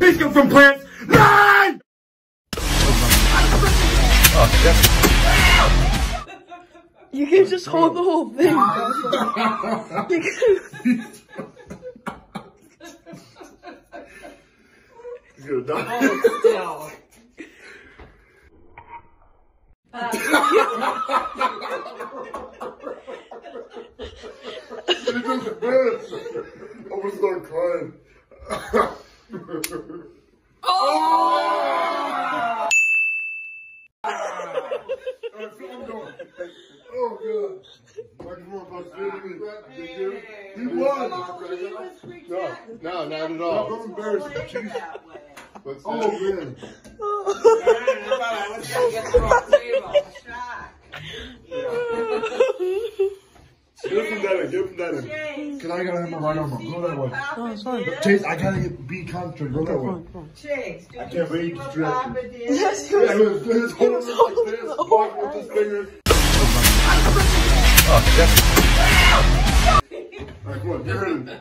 Cheese comes from plants. Nine! You can just hold the whole thing. You can- You're gonna die. It doesn't matter. I'm gonna start crying. Oh! Alright, so I'm going. Oh god. Like you about to say to me. He won. No, no, not at all. I'm embarrassed. Jeez. But oh man. Give him that in. Give him that in. Cause I gotta have my right arm. up. Go that way. Oh, it's fine. Chase, I gotta get, be concentrated. Go that Come way. on, come on. Chase, I did can't you read see what distraction. Papa did? Yes, he Yeah, was. his, his holding it like this, blocking with his fingers. Oh, Alright, come on, get ready.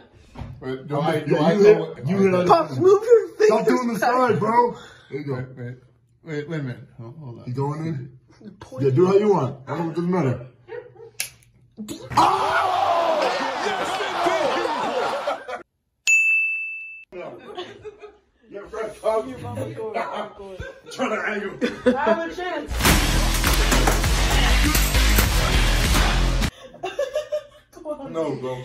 Wait, do I, do Yeah, I you go? hit- You hit on Pops, the move your fingers. Stop doing the side, bro. There you go. Wait, wait, wait, wait a minute. Hold, hold You on. going in? Yeah, do how you want. I don't, it doesn't matter. Ah! Yeah, right, Tom. Trying to angle. I have a chance. No, bro.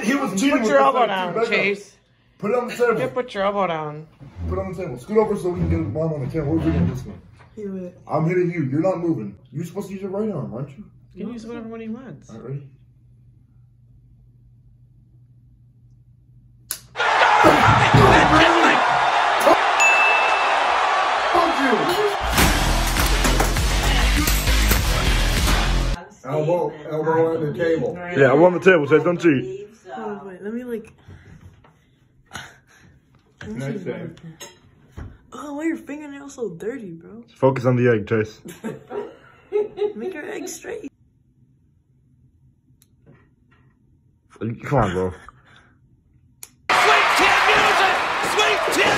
He was cheating Put with your the elbow fake down, two. Back up. Chase. Put it on the table. Yeah, put your elbow down. Put it on the table. Scoot over so we can get mom on the camera. We're we doing this one. Here with it. I'm hitting you. You're not moving. You're supposed to use your right arm, aren't you? You can use whatever one he wants. All right, ready? Elbow, elbow on the table. Yeah, I'm on the table, so don't cheat. Oh, wait, let me like. Let me see Nice if I save. can- Oh, why are your fingernails so dirty, bro? Focus on the egg, Chase. Make your egg straight. Come on, bro.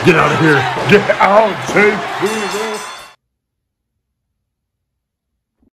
Get out of here. Get out, Chase.